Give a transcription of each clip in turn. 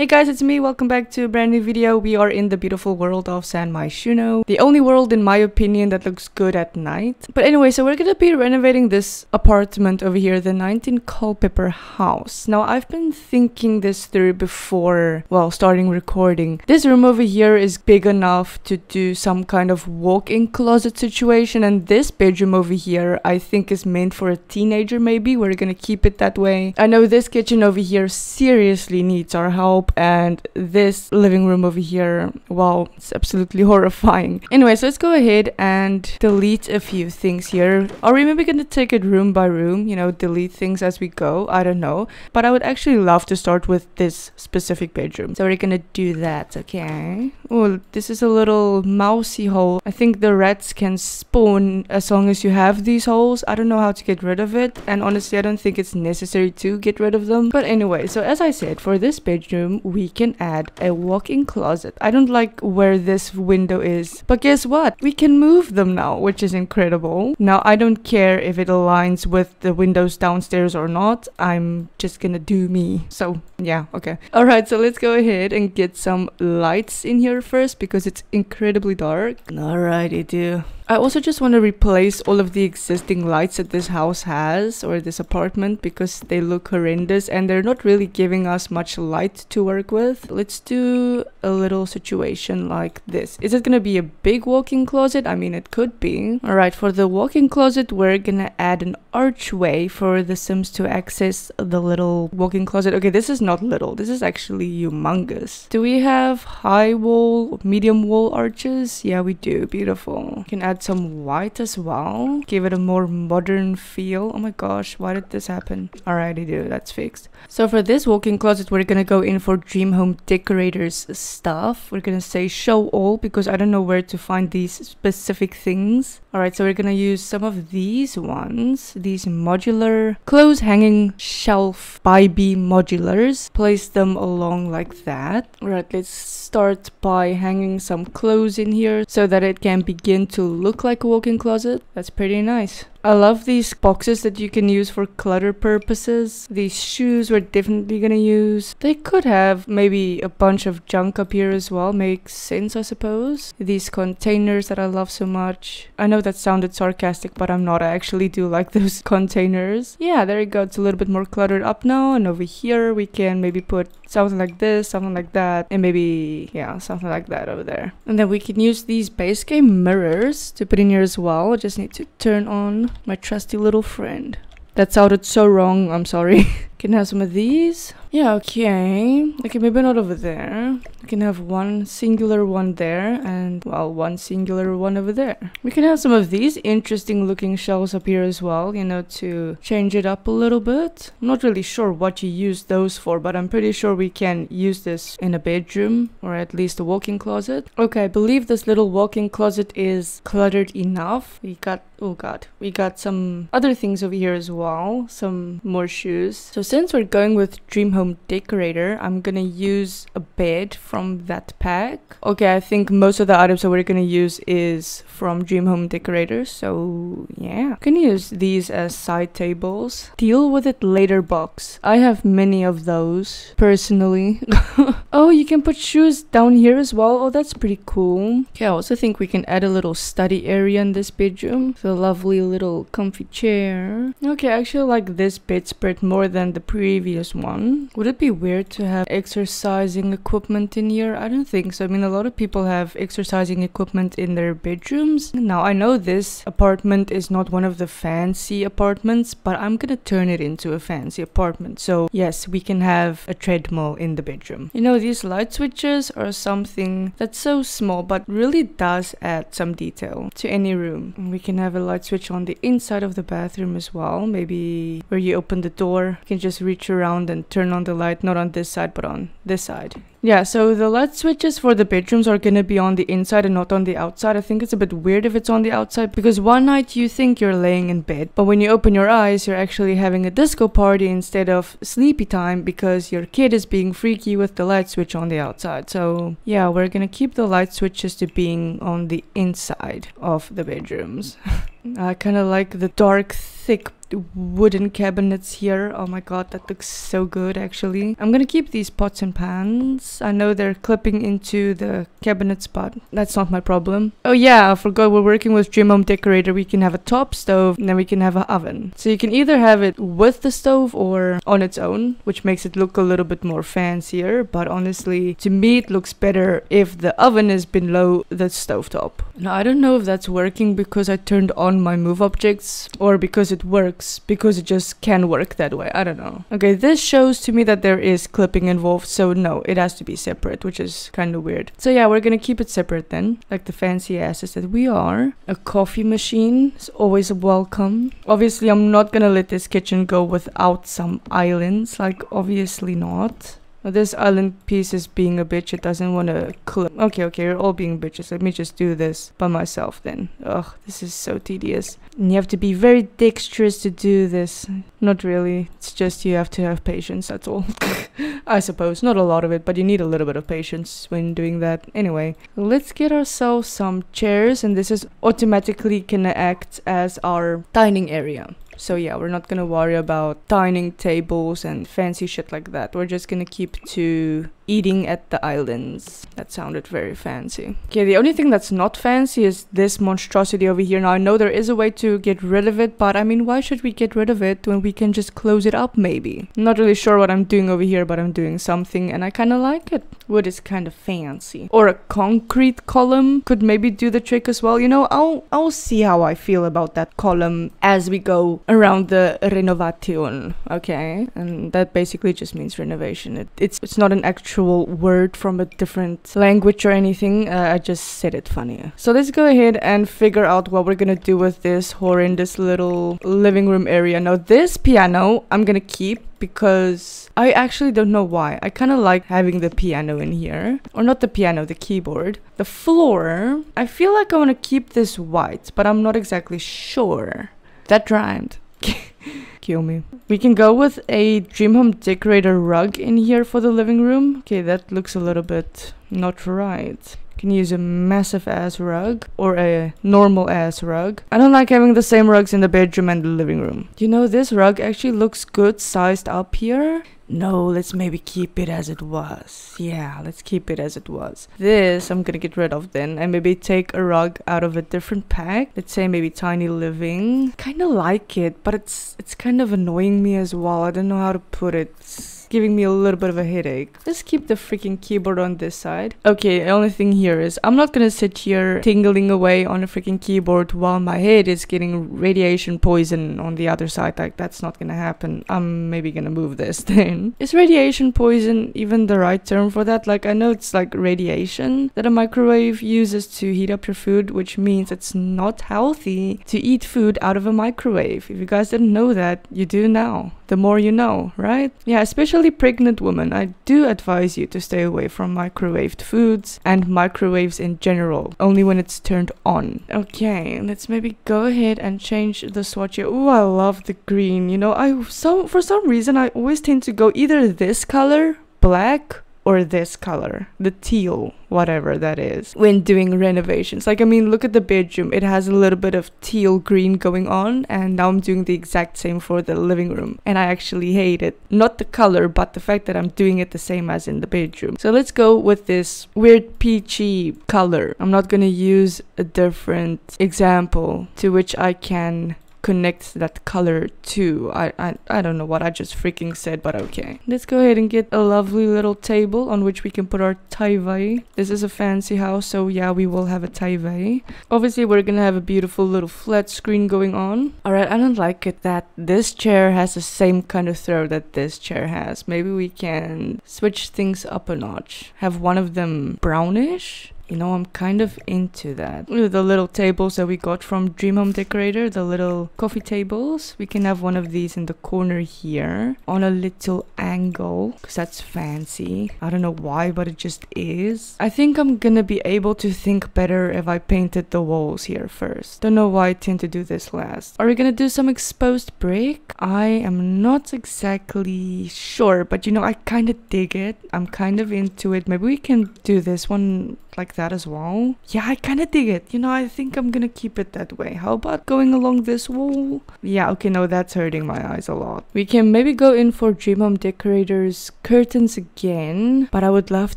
Hey guys, it's me. Welcome back to a brand new video. We are in the beautiful world of San Myshuno. The only world, in my opinion, that looks good at night. But anyway, so we're gonna be renovating this apartment over here, the 19 Culpeper house. Now, I've been thinking this through before, well, starting recording. This room over here is big enough to do some kind of walk-in closet situation. And this bedroom over here, I think is meant for a teenager maybe. We're gonna keep it that way. I know this kitchen over here seriously needs our help and this living room over here wow it's absolutely horrifying. Anyway so let's go ahead and delete a few things here. Are we maybe gonna take it room by room you know delete things as we go. I don't know. But i would actually love to start with this specific bedroom. So we're gonna do that okay? Oh this is a little mousy hole. I think the rats can spawn as long as you have these holes. I don't know how to get rid of it. And honestly i don't think it's necessary to get rid of them. But anyway so as i said for this bedroom we can add a walk-in closet. I don't like where this window is, but guess what? We can move them now, which is incredible. Now, I don't care if it aligns with the windows downstairs or not. I'm just gonna do me. So, yeah, okay. Alright, so let's go ahead and get some lights in here first because it's incredibly dark. Alrighty, do. I also just want to replace all of the existing lights that this house has or this apartment because they look horrendous and they're not really giving us much light to work with. Let's do a little situation like this. Is it going to be a big walk-in closet? I mean, it could be. Alright, for the walk-in closet, we're going to add an archway for the Sims to access the little walk-in closet. Okay, this is not little. This is actually humongous. Do we have high wall, medium wall arches? Yeah, we do. Beautiful. We can add some white as well. Give it a more modern feel. Oh my gosh, why did this happen? Alrighty do, that's fixed. So for this walk-in closet, we're gonna go in for Dream Home Decorators stuff. We're gonna say show all because I don't know where to find these specific things. Alright, so we're gonna use some of these ones. These modular clothes hanging shelf by B modulars. Place them along like that. Alright, let's start by hanging some clothes in here so that it can begin to look look like a walk-in closet. That's pretty nice. I love these boxes that you can use for clutter purposes. These shoes we're definitely gonna use. They could have maybe a bunch of junk up here as well. Makes sense, I suppose. These containers that I love so much. I know that sounded sarcastic, but I'm not. I actually do like those containers. Yeah, there you go. It's a little bit more cluttered up now. And over here we can maybe put something like this, something like that, and maybe, yeah, something like that over there. And then we can use these base game mirrors to put in here as well. I just need to turn on my trusty little friend. That sounded so wrong, I'm sorry. Can have some of these. Yeah, okay. Okay, maybe not over there. We can have one singular one there and, well, one singular one over there. We can have some of these interesting looking shells up here as well, you know, to change it up a little bit. I'm not really sure what you use those for, but I'm pretty sure we can use this in a bedroom or at least a walk-in closet. Okay, I believe this little walk-in closet is cluttered enough. We got, oh god, we got some other things over here as well. Some more shoes. So since we're going with Dream Home Decorator, I'm gonna use a bed from that pack. Okay, I think most of the items that we're gonna use is from Dream Home Decorator, so yeah. Gonna use these as side tables. Deal with it later box. I have many of those, personally. oh, you can put shoes down here as well. Oh, that's pretty cool. Okay, I also think we can add a little study area in this bedroom. The lovely little comfy chair. Okay, I actually like this bedspread more than the the previous one. Would it be weird to have exercising equipment in here? I don't think so. I mean, a lot of people have exercising equipment in their bedrooms. Now, I know this apartment is not one of the fancy apartments, but I'm gonna turn it into a fancy apartment. So yes, we can have a treadmill in the bedroom. You know, these light switches are something that's so small, but really does add some detail to any room. we can have a light switch on the inside of the bathroom as well. Maybe where you open the door, you can just just reach around and turn on the light, not on this side, but on this side. Yeah, so the light switches for the bedrooms are gonna be on the inside and not on the outside. I think it's a bit weird if it's on the outside because one night you think you're laying in bed, but when you open your eyes, you're actually having a disco party instead of sleepy time because your kid is being freaky with the light switch on the outside. So yeah, we're gonna keep the light switches to being on the inside of the bedrooms. I kind of like the dark, thick wooden cabinets here. Oh my god, that looks so good actually. I'm gonna keep these pots and pans. I know they're clipping into the cabinet spot. That's not my problem. Oh yeah, I forgot we're working with Dream Home Decorator. We can have a top stove and then we can have an oven. So you can either have it with the stove or on its own, which makes it look a little bit more fancier. But honestly, to me it looks better if the oven is below the stovetop. Now I don't know if that's working because I turned on my move objects or because it works because it just can work that way. I don't know. Okay, this shows to me that there is clipping involved, so no, it has to be separate, which is kind of weird. So yeah, we're gonna keep it separate then, like the fancy asses that we are. A coffee machine is always welcome. Obviously, I'm not gonna let this kitchen go without some islands, like obviously not. Well, this island piece is being a bitch. It doesn't want to clip. Okay, okay, you're all being bitches. Let me just do this by myself then. Ugh, this is so tedious. And you have to be very dexterous to do this. Not really. It's just you have to have patience, that's all. I suppose. Not a lot of it, but you need a little bit of patience when doing that. Anyway, let's get ourselves some chairs. And this is automatically gonna act as our dining area. So yeah, we're not gonna worry about dining tables and fancy shit like that. We're just gonna keep to eating at the islands. That sounded very fancy. Okay, the only thing that's not fancy is this monstrosity over here. Now I know there is a way to get rid of it, but I mean, why should we get rid of it when we can just close it up maybe? I'm not really sure what I'm doing over here, but I'm doing something and I kind of like it. Wood is kind of fancy. Or a concrete column could maybe do the trick as well. You know, I'll, I'll see how I feel about that column as we go around the renovation, okay? And that basically just means renovation. It, it's, it's not an actual word from a different language or anything. Uh, I just said it funnier. So let's go ahead and figure out what we're gonna do with this horrendous little living room area. Now this piano I'm gonna keep because I actually don't know why. I kind of like having the piano in here. Or not the piano, the keyboard. The floor, I feel like I want to keep this white, but I'm not exactly sure. That rhymed. Kill me. We can go with a Dream Home Decorator rug in here for the living room. Okay, that looks a little bit not right can use a massive ass rug or a normal ass rug. I don't like having the same rugs in the bedroom and the living room. You know, this rug actually looks good sized up here. No, let's maybe keep it as it was. Yeah, let's keep it as it was. This I'm gonna get rid of then and maybe take a rug out of a different pack. Let's say maybe tiny living. Kinda like it, but it's it's kind of annoying me as well. I don't know how to put it. It's giving me a little bit of a headache. Let's keep the freaking keyboard on this side. Okay, the only thing here is I'm not gonna sit here tingling away on a freaking keyboard while my head is getting radiation poison on the other side. Like, that's not gonna happen. I'm maybe gonna move this then. Is radiation poison even the right term for that? Like, I know it's like radiation that a microwave uses to heat up your food, which means it's not healthy to eat food out of a microwave. If you guys didn't know that, you do now the more you know, right? Yeah, especially pregnant women. I do advise you to stay away from microwaved foods and microwaves in general, only when it's turned on. Okay, let's maybe go ahead and change the swatch here. Oh, I love the green. You know, I so for some reason I always tend to go either this color, black, or this color, the teal, whatever that is, when doing renovations. Like, I mean, look at the bedroom. It has a little bit of teal green going on, and now I'm doing the exact same for the living room. And I actually hate it. Not the color, but the fact that I'm doing it the same as in the bedroom. So let's go with this weird peachy color. I'm not gonna use a different example to which I can connect that color to. I, I, I don't know what I just freaking said, but okay. Let's go ahead and get a lovely little table on which we can put our tv. This is a fancy house, so yeah, we will have a tv. Obviously, we're gonna have a beautiful little flat screen going on. Alright, I don't like it that this chair has the same kind of throw that this chair has. Maybe we can switch things up a notch. Have one of them brownish you know, I'm kind of into that. The little tables that we got from Dream Home Decorator, the little coffee tables. We can have one of these in the corner here on a little angle because that's fancy. I don't know why, but it just is. I think I'm gonna be able to think better if I painted the walls here first. Don't know why I tend to do this last. Are we gonna do some exposed brick? I am not exactly sure, but you know, I kind of dig it. I'm kind of into it. Maybe we can do this one like that as well. Yeah, I kind of dig it. You know, I think I'm gonna keep it that way. How about going along this wall? Yeah, okay, no, that's hurting my eyes a lot. We can maybe go in for Dream Home Decorators curtains again, but I would love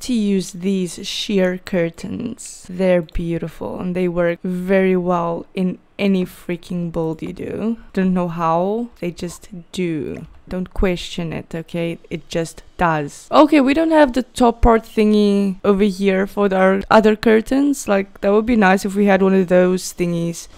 to use these sheer curtains. They're beautiful and they work very well in any freaking build you do. Don't know how, they just do. Don't question it, okay? It just does. Okay, we don't have the top part thingy over here for our other curtains. Like, that would be nice if we had one of those thingies.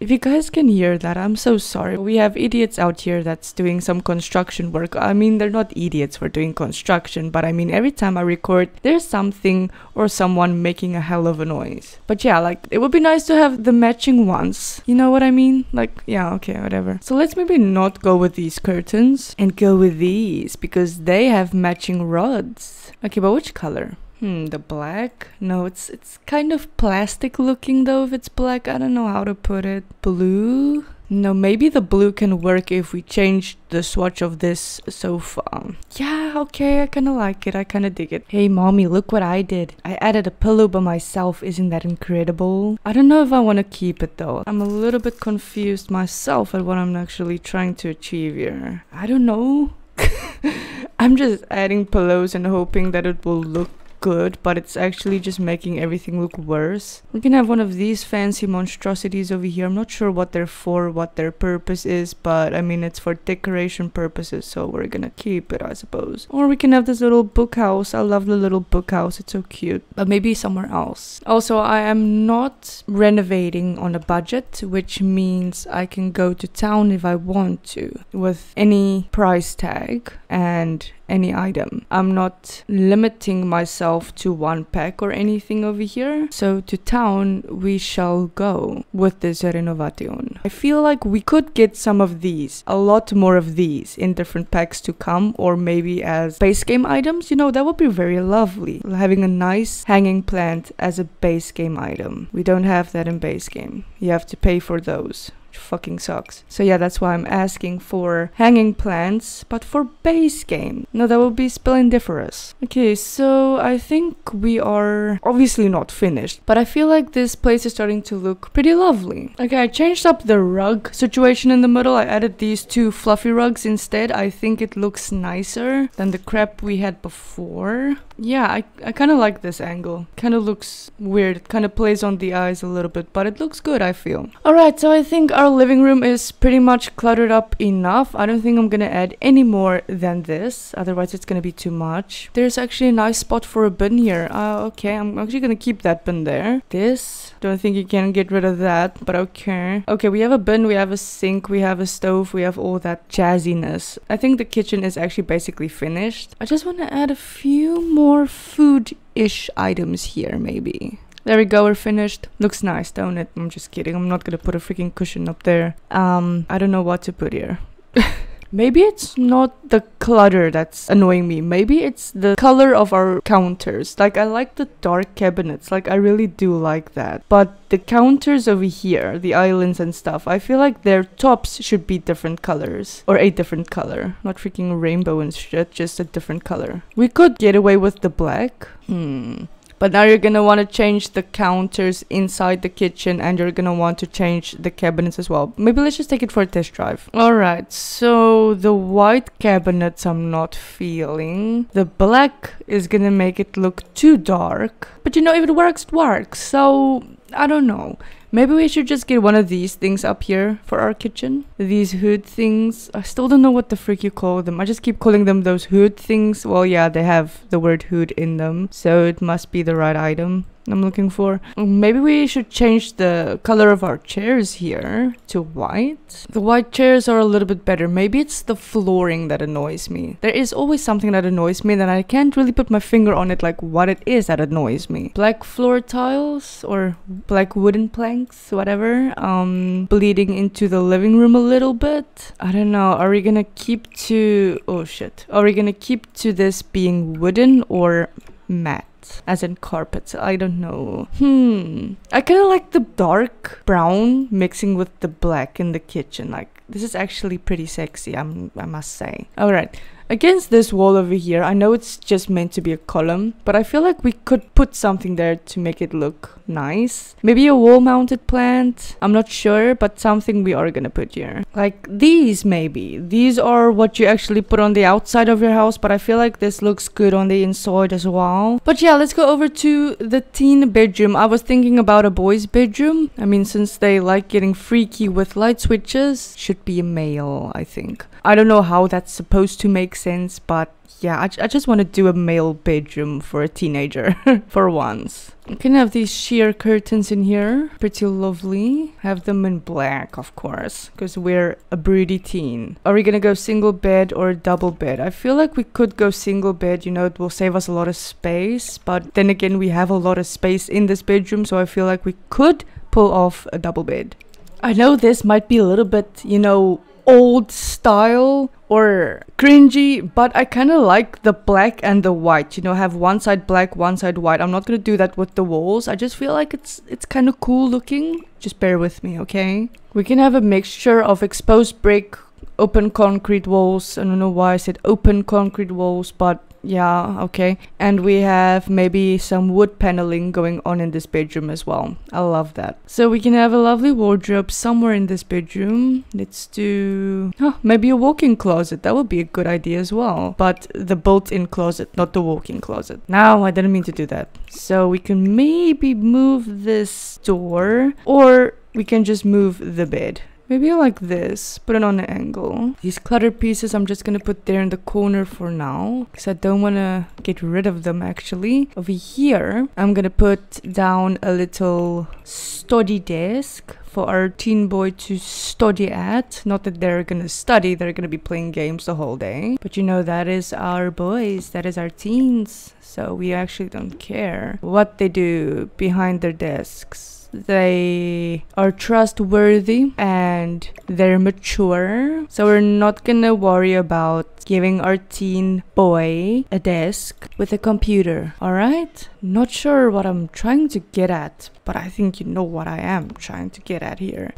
If you guys can hear that, I'm so sorry. We have idiots out here that's doing some construction work. I mean, they're not idiots for doing construction, but I mean, every time I record, there's something or someone making a hell of a noise. But yeah, like, it would be nice to have the matching ones. You know what I mean? Like, yeah, okay, whatever. So let's maybe not go with these curtains and go with these because they have matching rods. Okay, but which color? Hmm, the black? No, it's it's kind of plastic looking though if it's black. I don't know how to put it. Blue? No, maybe the blue can work if we change the swatch of this sofa. Yeah, okay, I kinda like it. I kinda dig it. Hey, mommy, look what I did. I added a pillow by myself. Isn't that incredible? I don't know if I want to keep it though. I'm a little bit confused myself at what I'm actually trying to achieve here. I don't know. I'm just adding pillows and hoping that it will look good, but it's actually just making everything look worse. We can have one of these fancy monstrosities over here. I'm not sure what they're for, what their purpose is, but I mean, it's for decoration purposes, so we're gonna keep it, I suppose. Or we can have this little book house. I love the little book house. It's so cute. But maybe somewhere else. Also, I am not renovating on a budget, which means I can go to town if I want to with any price tag and any item. I'm not limiting myself to one pack or anything over here. So to town we shall go with this Renovation. I feel like we could get some of these, a lot more of these in different packs to come or maybe as base game items. You know, that would be very lovely. Having a nice hanging plant as a base game item. We don't have that in base game. You have to pay for those fucking sucks. So yeah, that's why I'm asking for hanging plants, but for base game. No, that would be splendiferous. Okay, so I think we are obviously not finished, but I feel like this place is starting to look pretty lovely. Okay, I changed up the rug situation in the middle. I added these two fluffy rugs instead. I think it looks nicer than the crap we had before. Yeah, I, I kind of like this angle. Kind of looks weird. It kind of plays on the eyes a little bit, but it looks good, I feel. Alright, so I think our living room is pretty much cluttered up enough. I don't think I'm gonna add any more than this, otherwise it's gonna be too much. There's actually a nice spot for a bin here. Uh, okay, I'm actually gonna keep that bin there. This, don't think you can get rid of that, but okay. Okay, we have a bin, we have a sink, we have a stove, we have all that jazziness. I think the kitchen is actually basically finished. I just want to add a few more food-ish items here, maybe. There we go, we're finished. Looks nice, don't it? I'm just kidding. I'm not gonna put a freaking cushion up there. Um, I don't know what to put here. Maybe it's not the clutter that's annoying me. Maybe it's the color of our counters. Like, I like the dark cabinets. Like, I really do like that. But the counters over here, the islands and stuff, I feel like their tops should be different colors. Or a different color. Not freaking rainbow and shit, just a different color. We could get away with the black. Hmm. But now you're gonna want to change the counters inside the kitchen and you're gonna want to change the cabinets as well. Maybe let's just take it for a test drive. Alright, so the white cabinets I'm not feeling. The black is gonna make it look too dark. But you know, if it works, it works. So, I don't know. Maybe we should just get one of these things up here for our kitchen. These hood things. I still don't know what the frick you call them. I just keep calling them those hood things. Well, yeah, they have the word hood in them. So it must be the right item. I'm looking for. Maybe we should change the color of our chairs here to white. The white chairs are a little bit better. Maybe it's the flooring that annoys me. There is always something that annoys me that I can't really put my finger on it like what it is that annoys me. Black floor tiles or black wooden planks, whatever. Um, bleeding into the living room a little bit. I don't know. Are we gonna keep to... Oh shit. Are we gonna keep to this being wooden or matte? As in carpets. I don't know. Hmm. I kind of like the dark brown mixing with the black in the kitchen. Like this is actually pretty sexy. I'm I must say. All right. Against this wall over here. I know it's just meant to be a column, but I feel like we could put something there to make it look nice. Maybe a wall mounted plant. I'm not sure, but something we are gonna put here. Like these maybe. These are what you actually put on the outside of your house, but I feel like this looks good on the inside as well. But yeah, let's go over to the teen bedroom. I was thinking about a boy's bedroom. I mean, since they like getting freaky with light switches, should be a male, I think. I don't know how that's supposed to make sense, but yeah, I, I just want to do a male bedroom for a teenager for once. You can have these sheer curtains in here. Pretty lovely. Have them in black, of course, because we're a broody teen. Are we gonna go single bed or double bed? I feel like we could go single bed, you know, it will save us a lot of space. But then again, we have a lot of space in this bedroom, so I feel like we could pull off a double bed. I know this might be a little bit, you know, old style or cringy, but I kind of like the black and the white. You know, have one side black, one side white. I'm not gonna do that with the walls. I just feel like it's it's kind of cool looking. Just bear with me, okay? We can have a mixture of exposed brick, open concrete walls. I don't know why I said open concrete walls, but yeah, okay. And we have maybe some wood paneling going on in this bedroom as well. I love that. So we can have a lovely wardrobe somewhere in this bedroom. Let's do oh, maybe a walk-in closet. That would be a good idea as well. But the built-in closet, not the walk-in closet. Now, I didn't mean to do that. So we can maybe move this door or we can just move the bed. Maybe like this, put it on an angle. These clutter pieces I'm just gonna put there in the corner for now, because I don't wanna get rid of them actually. Over here, I'm gonna put down a little study desk for our teen boy to study at. Not that they're gonna study, they're gonna be playing games the whole day. But you know, that is our boys, that is our teens. So we actually don't care what they do behind their desks they are trustworthy and they're mature. So we're not gonna worry about giving our teen boy a desk with a computer, alright? Not sure what I'm trying to get at, but I think you know what I am trying to get at here.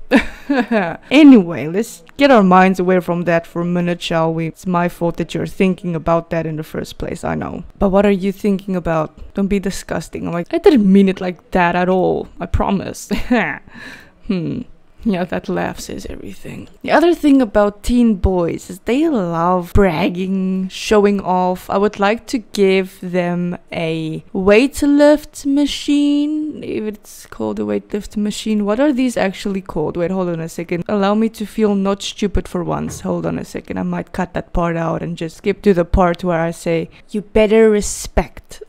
anyway, let's get our minds away from that for a minute, shall we? It's my fault that you're thinking about that in the first place, I know. But what are you thinking about? Don't be disgusting. I'm like, I didn't mean it like that at all. I promise. hmm. Yeah, that laugh says everything. The other thing about teen boys is they love bragging, showing off. I would like to give them a weightlift machine, if it's called a weightlift machine. What are these actually called? Wait, hold on a second. Allow me to feel not stupid for once. Hold on a second. I might cut that part out and just skip to the part where I say, you better respect.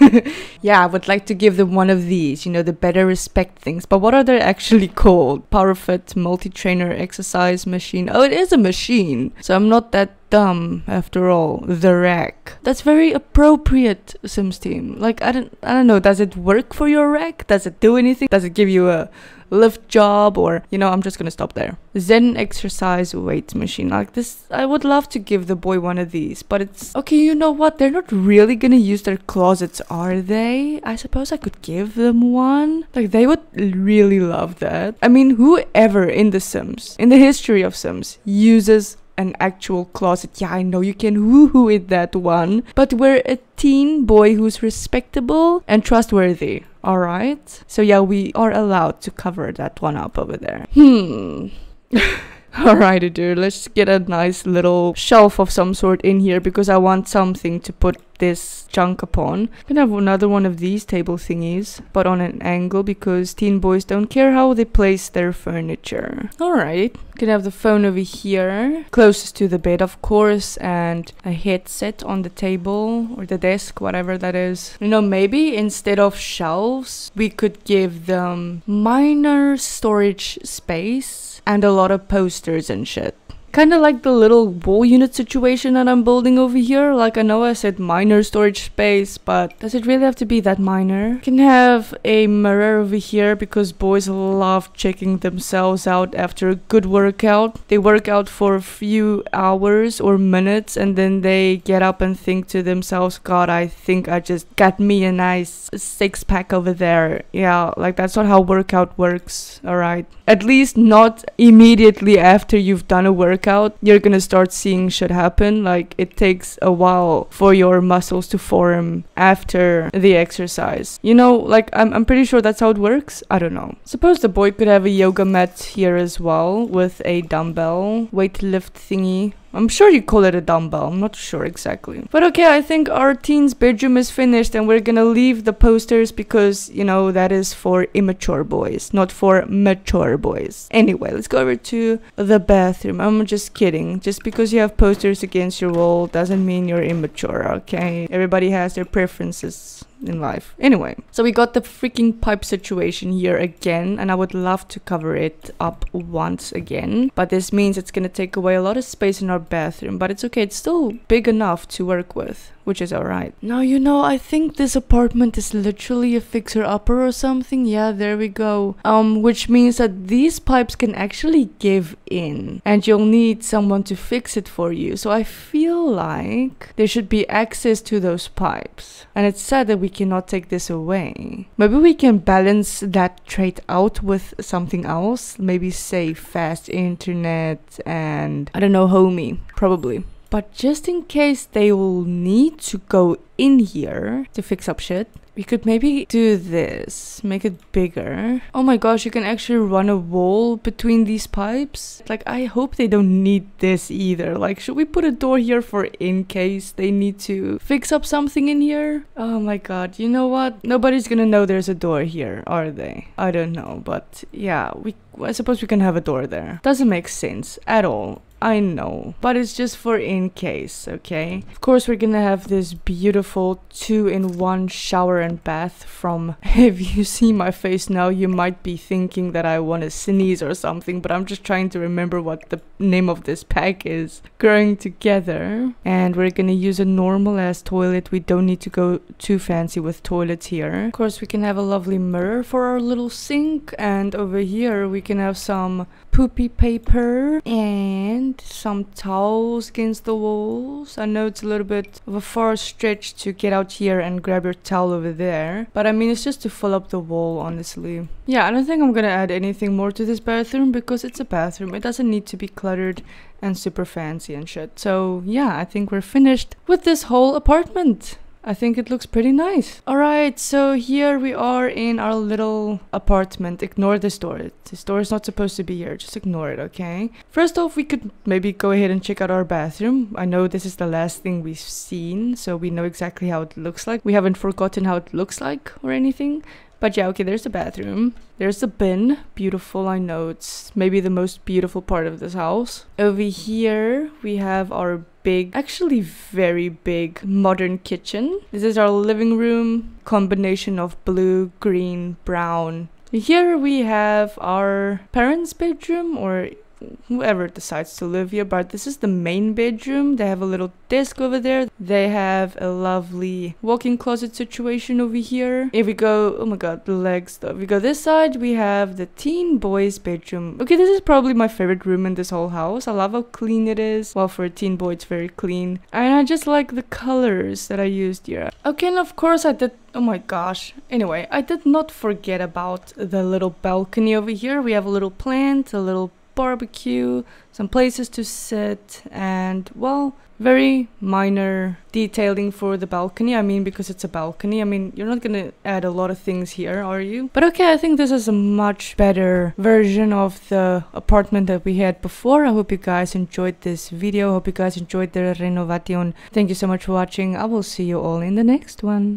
yeah, I would like to give them one of these, you know, the better respect things. But what are they actually called? Power Fit multi-trainer exercise machine. Oh, it is a machine. So I'm not that dumb after all. The rack. That's very appropriate, Sims team. Like I don't I don't know, does it work for your rack? Does it do anything? Does it give you a lift job or you know i'm just gonna stop there zen exercise weight machine like this i would love to give the boy one of these but it's okay you know what they're not really gonna use their closets are they i suppose i could give them one like they would really love that i mean whoever in the sims in the history of sims uses an actual closet. Yeah, I know you can woohoo with that one, but we're a teen boy who's respectable and trustworthy. All right. So yeah, we are allowed to cover that one up over there. Hmm. Alrighty, dude. Let's get a nice little shelf of some sort in here because I want something to put this junk upon. I'm gonna have another one of these table thingies, but on an angle because teen boys don't care how they place their furniture. Alright, gonna have the phone over here, closest to the bed of course, and a headset on the table or the desk, whatever that is. You know, maybe instead of shelves, we could give them minor storage space and a lot of posters and shit. Kind of like the little wall unit situation that I'm building over here. Like I know I said minor storage space, but does it really have to be that minor? Can have a mirror over here because boys love checking themselves out after a good workout. They work out for a few hours or minutes and then they get up and think to themselves, God, I think I just got me a nice six pack over there. Yeah, like that's not how workout works, alright? At least not immediately after you've done a workout workout, you're gonna start seeing shit happen. Like it takes a while for your muscles to form after the exercise. You know, like I'm, I'm pretty sure that's how it works. I don't know. Suppose the boy could have a yoga mat here as well with a dumbbell weight lift thingy I'm sure you call it a dumbbell, I'm not sure exactly. But okay, I think our teen's bedroom is finished and we're gonna leave the posters because, you know, that is for immature boys, not for mature boys. Anyway, let's go over to the bathroom. I'm just kidding. Just because you have posters against your wall doesn't mean you're immature, okay? Everybody has their preferences in life. Anyway, so we got the freaking pipe situation here again, and I would love to cover it up once again. But this means it's gonna take away a lot of space in our bathroom, but it's okay, it's still big enough to work with which is alright. Now, you know, I think this apartment is literally a fixer-upper or something. Yeah, there we go. Um, which means that these pipes can actually give in and you'll need someone to fix it for you. So I feel like there should be access to those pipes. And it's sad that we cannot take this away. Maybe we can balance that trait out with something else. Maybe say fast internet and I don't know, homey, probably. But just in case they will need to go in here to fix up shit, we could maybe do this, make it bigger. Oh my gosh, you can actually run a wall between these pipes. Like, I hope they don't need this either. Like, should we put a door here for in case they need to fix up something in here? Oh my god, you know what? Nobody's gonna know there's a door here, are they? I don't know, but yeah, we I suppose we can have a door there. Doesn't make sense at all. I know, but it's just for in case, okay? Of course, we're gonna have this beautiful two-in-one shower and bath from... If you see my face now, you might be thinking that I want to sneeze or something, but I'm just trying to remember what the name of this pack is. Growing together, and we're gonna use a normal-ass toilet. We don't need to go too fancy with toilets here. Of course, we can have a lovely mirror for our little sink, and over here we can have some poopy paper and some towels against the walls. I know it's a little bit of a far stretch to get out here and grab your towel over there, but I mean it's just to fill up the wall honestly. Yeah, I don't think I'm gonna add anything more to this bathroom because it's a bathroom. It doesn't need to be cluttered and super fancy and shit. So yeah, I think we're finished with this whole apartment. I think it looks pretty nice. Alright, so here we are in our little apartment. Ignore this door. This door is not supposed to be here. Just ignore it, okay? First off, we could maybe go ahead and check out our bathroom. I know this is the last thing we've seen, so we know exactly how it looks like. We haven't forgotten how it looks like or anything. But yeah, okay, there's the bathroom. There's the bin. Beautiful, I know. It's maybe the most beautiful part of this house. Over here, we have our big, actually very big modern kitchen. This is our living room, combination of blue, green, brown. Here we have our parents' bedroom or whoever decides to live here but this is the main bedroom. They have a little desk over there. They have a lovely walk-in closet situation over here. If we go oh my god the legs if we go this side we have the teen boys bedroom. Okay this is probably my favorite room in this whole house. I love how clean it is. Well for a teen boy it's very clean. And i just like the colors that i used here. Okay and of course i did Oh my gosh. Anyway, I did not forget about the little balcony over here. We have a little plant, a little barbecue, some places to sit, and well, very minor detailing for the balcony. I mean, because it's a balcony. I mean, you're not gonna add a lot of things here, are you? But okay, I think this is a much better version of the apartment that we had before. I hope you guys enjoyed this video. I hope you guys enjoyed the renovation. Thank you so much for watching. I will see you all in the next one.